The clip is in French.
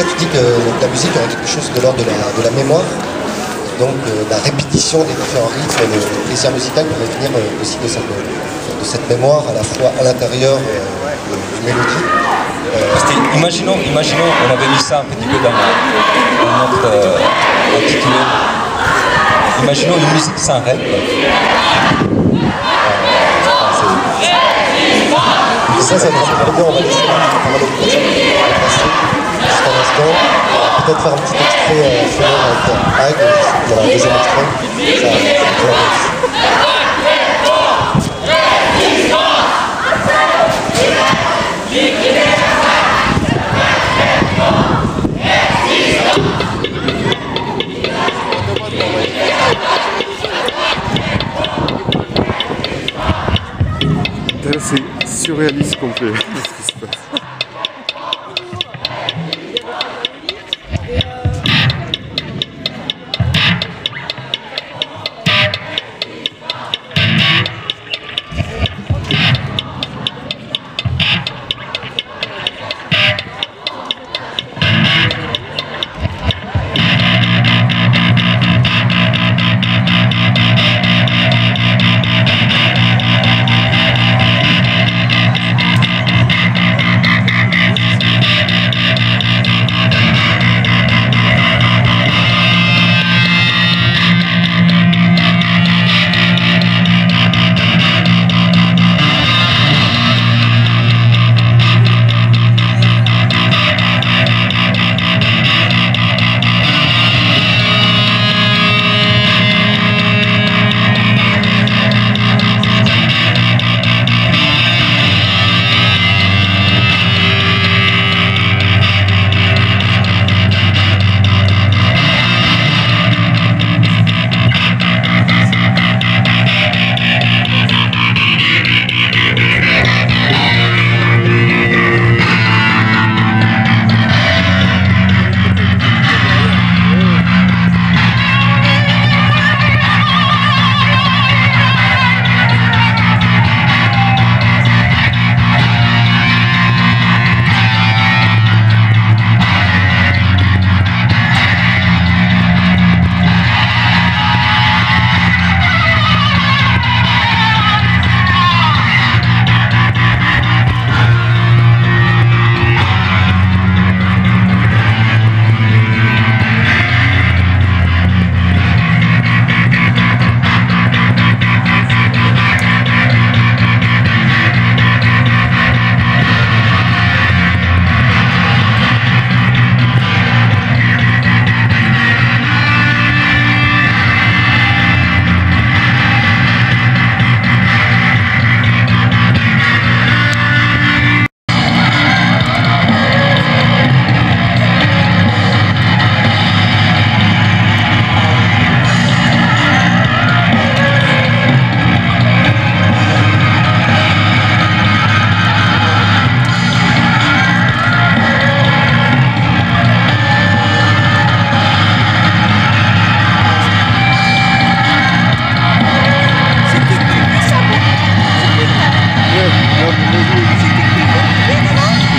tu dis que la musique aurait quelque chose de l'ordre de la, de la mémoire. Donc euh, la répétition des différents rythmes, le plaisir musical pourrait venir euh, aussi de cette, de cette, mémoire à la fois à l'intérieur euh, du mélodie. imaginons, imaginons, on avait mis ça un petit peu dans, dans notre intitulé. Imaginons une musique sans règle. ça, ça nous fait bien, on va laisser parler de juste un instant. Peut-être faire un petit extrait euh, final avec Hag, aura un deuxième extrait. Ça C'est surréaliste complet